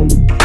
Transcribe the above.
Bye.